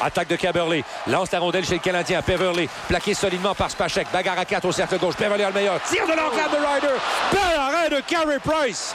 Attaque de Caberly. Lance la rondelle chez le Canadien. Peverly. Plaqué solidement par Spachek. Bagarre à 4 au cercle gauche. Peverly a le meilleur. Tire de l'enclave de Ryder. Bel arrêt de Carey Price.